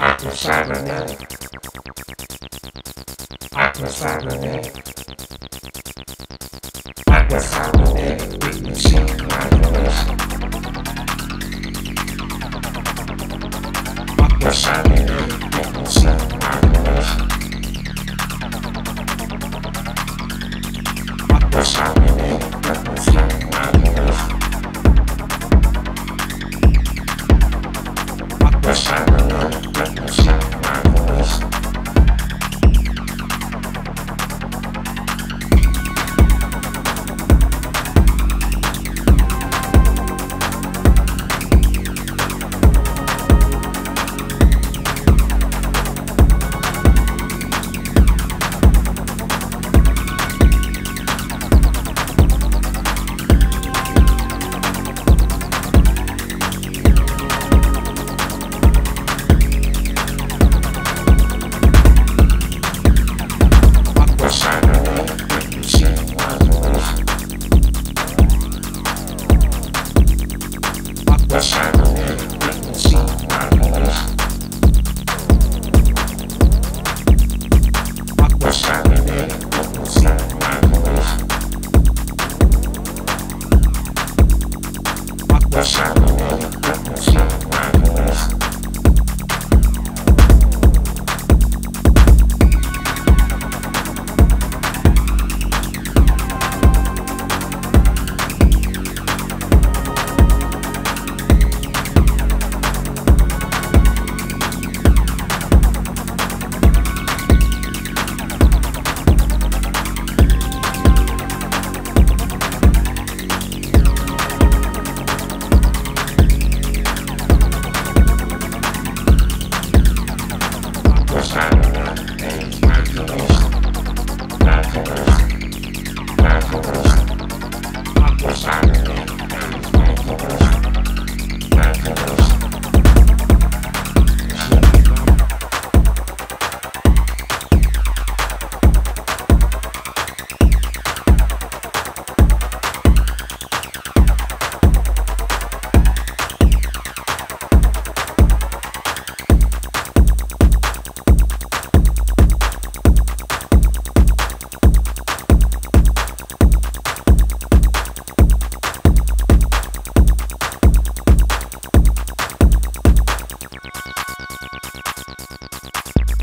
Atmospheric. Atmospheric. Atmospheric. Música Atmospheric.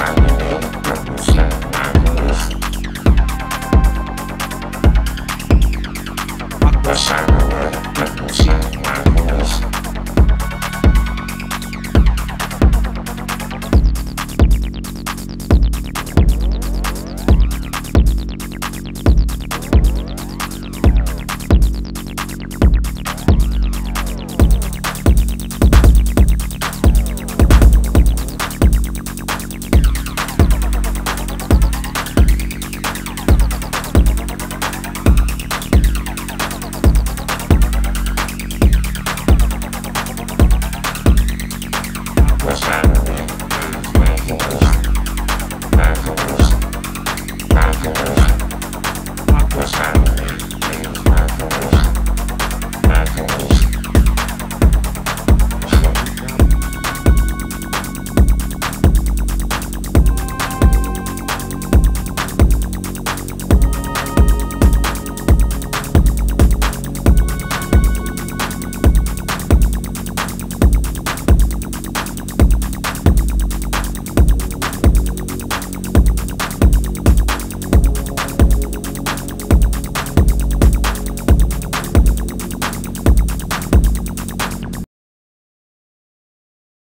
Música Ah, ah, ah.